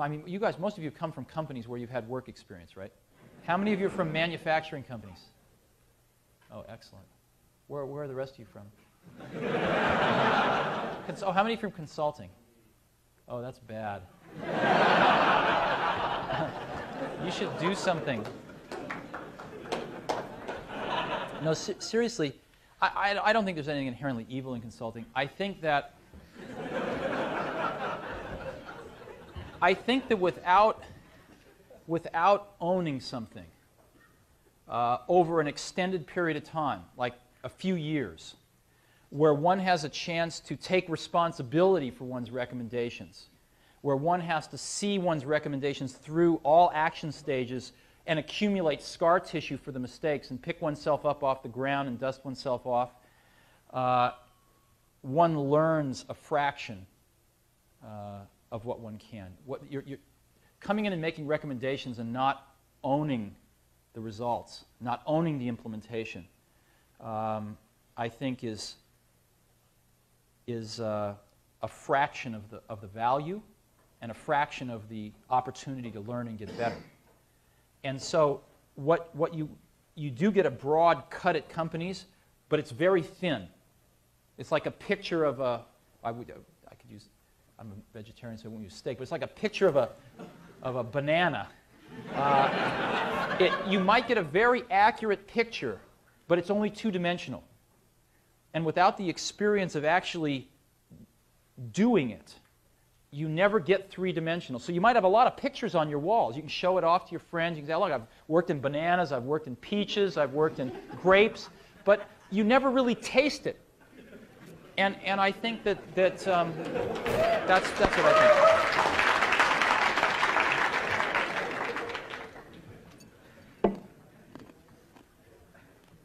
I mean, you guys, most of you come from companies where you've had work experience, right? How many of you are from manufacturing companies? Oh, excellent. Where, where are the rest of you from? Cons- oh, how many from consulting? Oh, that's bad. you should do something. No, se- seriously, I, I, I don't think there's anything inherently evil in consulting. I think that I think that without without owning something uh, over an extended period of time, like a few years, where one has a chance to take responsibility for one's recommendations, where one has to see one's recommendations through all action stages and accumulate scar tissue for the mistakes and pick oneself up off the ground and dust oneself off, uh, one learns a fraction uh, of what one can. What, you're, you're coming in and making recommendations and not owning the results, not owning the implementation, um, I think is, is uh, a fraction of the, of the value and a fraction of the opportunity to learn and get better. And so what, what you, you do get a broad cut at companies, but it's very thin. It's like a picture of a, I, would, I could use, I'm a vegetarian, so I won't use steak, but it's like a picture of a, of a banana. Uh, it, you might get a very accurate picture, but it's only two dimensional. And without the experience of actually doing it, you never get three dimensional. So you might have a lot of pictures on your walls. You can show it off to your friends. You can say, look, I've worked in bananas, I've worked in peaches, I've worked in grapes, but you never really taste it. And, and I think that, that um, that's, that's what I think.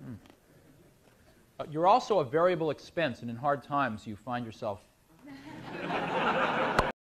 Hmm. Uh, you're also a variable expense, and in hard times you find yourself